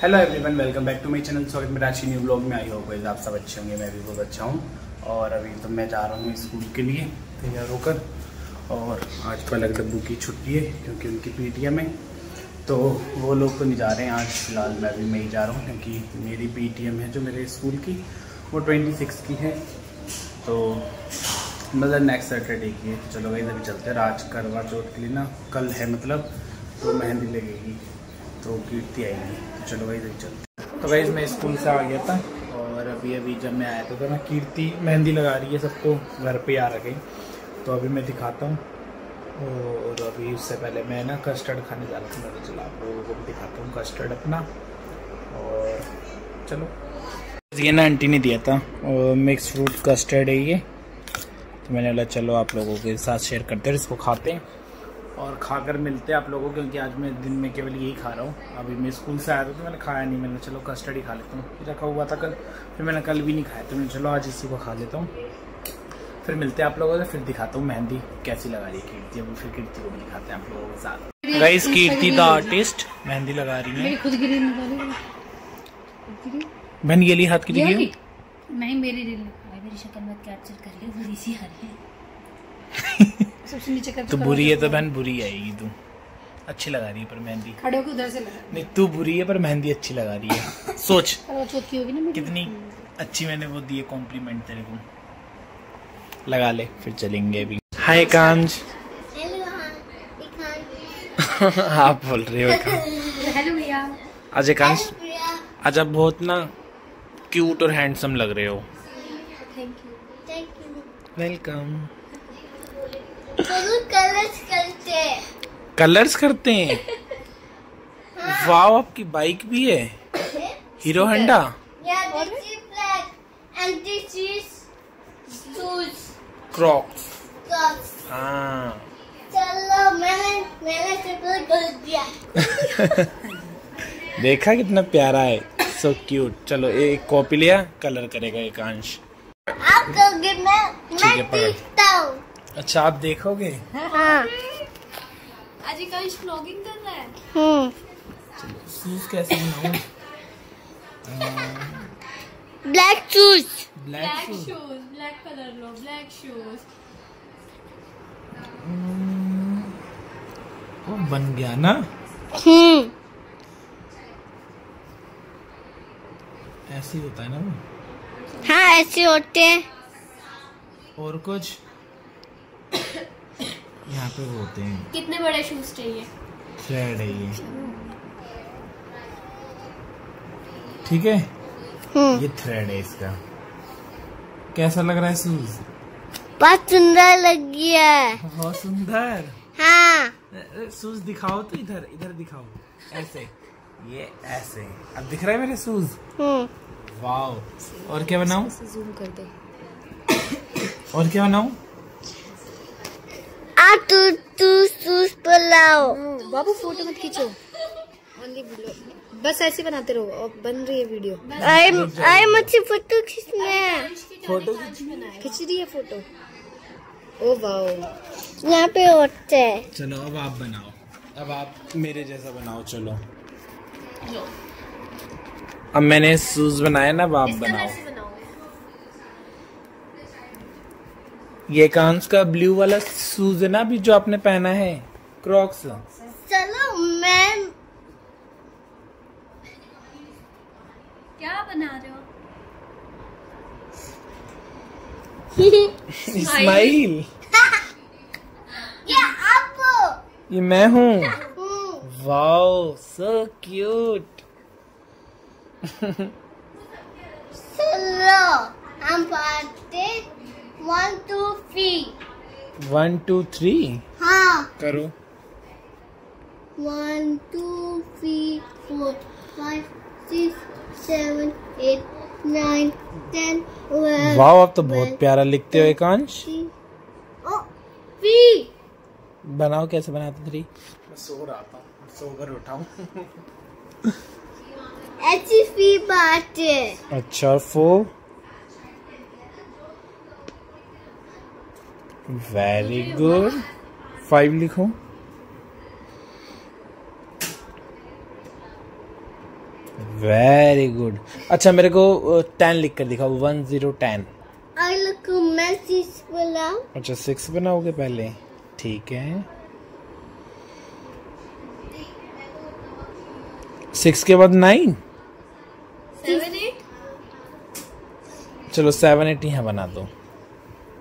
Hello everyone welcome back to my channel स्वागत मेरा अच्छी न्यू ब्लॉग में आई हो गाइस आप सब अच्छे होंगे, मैं भी बहुत अच्छा हूँ। और अभी तो मैं जा रहा हूँ स्कूल के लिए, तैयार होकर। और आज पलक डब्बू की छुट्टी है, क्योंकि उनकी पीटीएम है। तो वो लोग तो नहीं जा रहे हैं आज, फ़िलहाल मैं भी मैं ही जा रहा हूँ, क्योंकि मेरी पीटीएम है जो मेरे स्कूल की, वो ट्वेंटी की है। तो मतलब नेक्स्ट सैटरडे की है। तो चलो भाई अभी चलते हैं। आज करवा चौथ के लिए ना, कल है मतलब तो मेहंदी लगेगी। तो कीर्ति आएगी। तो चलो भाई इधर चलते तो भाई मैं स्कूल से आ गया था। और अभी अभी जब मैं आया था तो ना कीर्ति मेहंदी लगा रही है सबको घर पे आ रखे। तो अभी मैं दिखाता हूँ। और अभी उससे पहले मैं ना कस्टर्ड खाने जा रहा था मैंने चला आप लोगों को भी दिखाता हूँ कस्टर्ड अपना। और चलो। ये ना आंटी ने दिया था और मिक्स फ्रूट कस्टर्ड है ये। तो मैंने बोला चलो आप लोगों के साथ शेयर करते हैं इसको खाते हैं। और खाकर मिलते हैं आप लोगों को क्योंकि आज मैं दिन में केवल यही खा रहा हूँ। अभी मैं स्कूल से आया था तो मैंने खाया नहीं मैंने चलो कस्टर्ड ही खा लेता हूँ। रखा हुआ था कल फिर मैंने कल भी नहीं खाया तो मैंने चलो आज इसी को खा लेता हूँ। फिर मिलते हैं आप लोगों से फिर दिखाता हूँ मेहंदी कैसी लगा रही है कीर्ति अभी फिर कीर्ति को भी दिखाते हैं आप लोगों के साथ। Guys Kirti the artist mehndi लगा रही है। खुद बहन ये ली हाथ की दिखी नहीं मेरी रील मेरी शक्ल मत कैप्चर कर लियो बुरी सी आ रही है। सबसे नीचे कर तो बुरी है तो बहन बुरी आएगी तू। अच्छी लगा रही है पर मेहंदी। खड़े होकर उधर से लगा नहीं तू बुरी है पर मेहंदी अच्छी लगा रही है। सोच। की होगी ना मेरी। कितनी अच्छी मैंने वो दी है कॉम्प्लीमेंट तेरे को। लगा ले फिर चलेंगे अभी। हाय कांज आप बोल रहे हो हेलो भैया। आज कांज आज आप बहुत ना क्यूट और हैंडसम लग रहे हो। थैंक यू वेलकम कलर्स करते कलर्स करते हैं? वाह आपकी बाइक भी है। Hero Honda. क्रॉक्स हाँ चलो मैंने मैंने कर दिया। देखा कितना प्यारा है। सो so क्यूट चलो एक कॉपी लिया। कलर करेगा एकांश। मैं ठीक है, पकड़। अच्छा आप देखोगे? हाँ। व्लॉगिंग कर रहा है। हम्म। कैसे बनाऊँ? Black shoes black shoes black colour लो ब्लैक शूज़ वो बन गया ना? हम्म। ऐसे ही होता है ना वो? हाँ ऐसे होते हैं। और कुछ? यहाँ पे वो होते हैं। कितने बड़े शूज़ चाहिए? थ्रेड है ये। ठीक है? हम्म। ये थ्रेड है इसका। कैसा लग रहा है शूज़ बहुत सुंदर लग गया है। बहुत सुंदर? हाँ। शूज़ दिखाओ तो इधर इधर दिखाओ। ऐसे। ये ऐसे। अब दिख रहा है मेरे शूज़ हम्म। वाओ और क्या बनाऊँ? जूम कर दे। और क्या बनाऊँ? तू तू शूज़ पर बाबू फ़ोटो मत खींचो। बस ऐसे बनाते रहो और बन रही है वीडियो मुझे फ़ोटो खींचना है। फ़ोटो खींच रही है फ़ोटो ओ वाओ। यहाँ पे होते हैं। चलो अब आप बनाओ। अब आप मेरे जैसा बनाओ चलो। अब मैंने शूज़ बनाया ना अब आप बनाओ। ये कांस का ब्लू वाला शूज़ है ना अभी जो आपने पहना है क्रॉक्स चलो मैं क्या बना रहे हो? स्माइल। ये आप ये मैं हूँ। हम्म, वाओ सो क्यूट चलो हम पढ़ते one two three one two three हाँ. करो. One two three four five six seven eight nine ten wow आप तो बहुत प्यारा लिखते हो एकांश। थ्री बनाओ कैसे बनाते थ्री मैं सो रहा था सोकर उठाऊं। ऐसी फ़ी बात है अच्छा फोर वेरी गुड फाइव लिखो। वेरी गुड अच्छा मेरे को टेन लिख कर दिखाओ। One zero ten. अच्छा सिक्स बनाओगे पहले। ठीक है। सिक्स के बाद नाइन सेवन एट चलो सेवन एट यहाँ बना दो।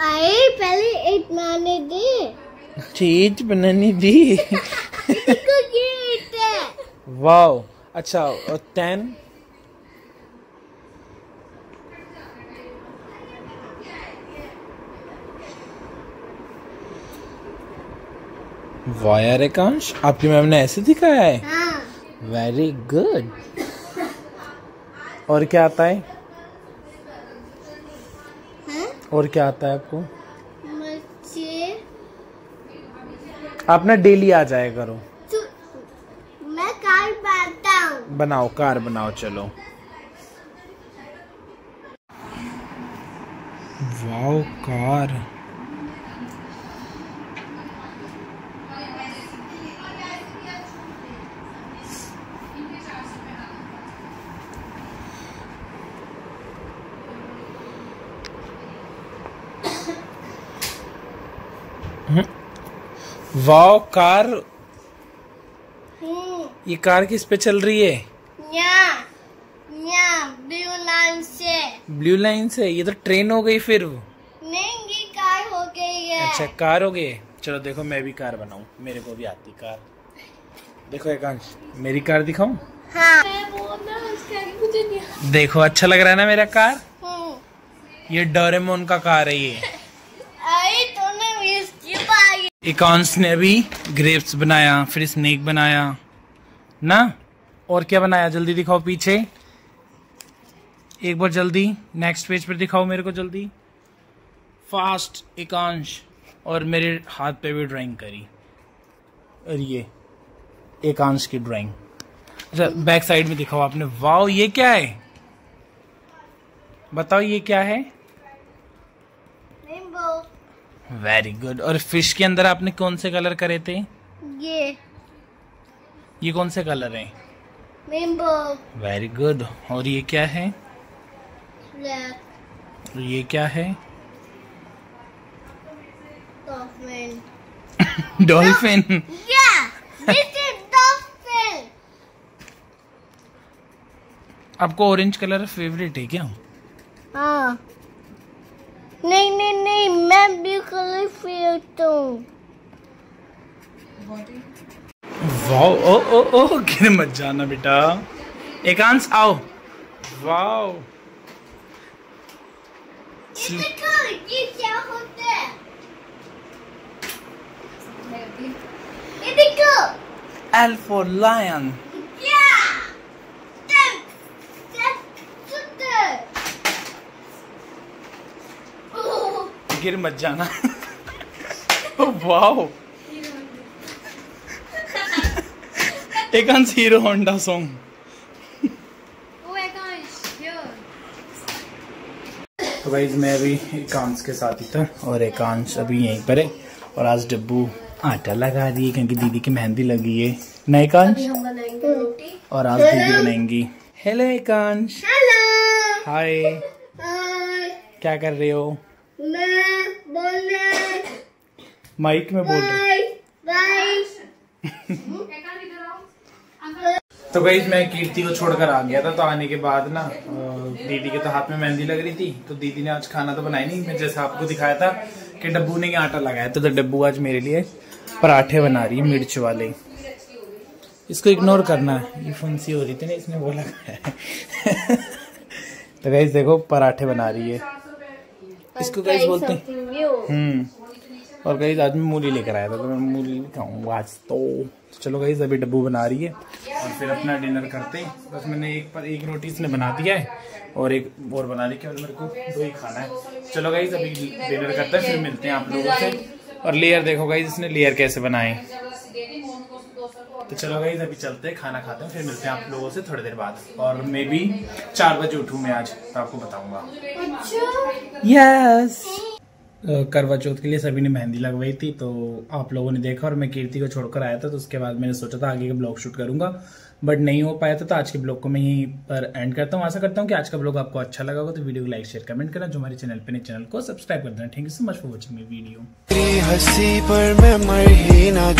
अरे पहले एक माने दे। चीज़ बनानी दी। इसको ये एट है। वाओ अच्छा और टेन वाह यार एकांश आपकी मैम ने ऐसे दिखाया है? वेरी हाँ गुड और क्या आता हाँ? और क्या आता है आपको? मुझे आप ना डेली आ जाए करो। तो मैं कार बनाता हूँ। बनाओ कार बनाओ चलो। Wow car. Wow car. हम्म। ये कार किस पे चल रही है? यहाँ यहाँ ब्लू लाइन से। ब्लू लाइन से? ये तो ट्रेन हो गई फिर। नहीं ये कार हो गई है। अच्छा कार हो गई। चलो देखो मैं भी कार बनाऊँ। मेरे को भी आती कार। देखो एकांश मेरी कार दिखाऊँ? हाँ। मैं बोलना उसका आगे मुझे नहीं देखो अच्छा लग रहा है ना मेरा कार? हम्म। ये डोरेमोन का कार है ये। एकांश ने अभी ग्रेप्स बनाया, फिर स्नेक बनाया। ना? और क्या बनाया? जल्दी दिखाओ पीछे। एक बार जल्दी नेक्स्ट पेज पर दिखाओ मेरे को जल्दी। फास्ट एकांश और मेरे हाथ पे भी ड्राइंग करी। और ये एकांश की ड्राइंग अच्छा बैक साइड में दिखाओ आपने। वाओ ये क्या है? बताओ ये क्या है? वेरी गुड और फ़िश के अंदर आपने कौन से कलर करे थे? ये। ये कौन से कलर हैं? वेरी गुड और ये क्या है? ब्लैक और ये क्या है? Dolphin Yeah. आपको ऑरेंज कलर फेवरेट है क्या? हाँ। नहीं नहीं नहीं मैं ब्लू कलर फेवरेट हूँ। वाओ ओ ओ ओ गिर मत जाना बेटा। एकांश आओ। वाओ। ये देखो ये क्या होता है? ये देखो। एल फॉर लायन गिर मत जाना। Wow. Ekansh Hero Honda song ओ तो गाइज़ मैं अभी एकांश के साथ ही था और एकांश अभी यहीं पर है और आज डब्बू आटा लगा दिए क्योंकि दीदी की मेहंदी लगी है। ना एकांश हम बनाएँगे रोटी। और आज दीदी बनाएँगी। हेलो एकांश hello. हाय क्या कर रहे हो? मैं माइक में बोल रहे तो गई मैं कीर्ति को छोड़कर आ गया था तो आने के बाद ना दीदी के तो हाथ में मेहंदी लग रही थी तो दीदी ने आज खाना तो बनाया नहीं मैं जैसा आपको दिखाया था कि डब्बू ने आटा लगाया था तो डब्बू आज मेरे लिए पराठे बना रही है मिर्च वाले। इसको इग्नोर करना है ये फंसी हो रही थी ना इसने वो लगाया तो गैस देखो पराठे बना रही है। इसको गैस बोलते हैं। हम्म। और गई आज मैं मूली लेकर आया था तो मैं मूली खाऊँगा आज तो। तो चलो गई अभी डब्बू बना रही है। और फिर अपना डिनर करते हैं। बस मैंने एक पर एक रोटी इसने बना दिया है और एक और बना ली केवल मेरे को दो ही खाना है। चलो गई अभी डिनर करते हैं फिर मिलते हैं आप लोगों से। और लेयर देखो गई इसने लेयर कैसे बनाए। तो चलो गई अभी चलते हैं खाना खाते हैं फिर मिलते हैं आप लोगों से थोड़ी देर बाद। और मे भी चार बजे उठूँ मैं आज तो आपको बताऊँगा। यस करवा चौथ के लिए सभी ने मेहंदी लगवाई थी तो आप लोगों ने देखा और मैं कीर्ति को छोड़कर आया था तो उसके बाद मैंने सोचा था आगे का ब्लॉग शूट करूँगा, बट नहीं हो पाया था तो आज के ब्लॉग को मैं यहीं पर एंड करता हूँ। आशा करता हूँ कि आज का ब्लॉग आपको अच्छा लगा होगा तो वीडियो को लाइक शेयर कमेंट करना, जो हमारे चैनल पर चैनल को सब्सक्राइब कर देना। Thank you so much for watching video हँसी पर मैं मर ही ना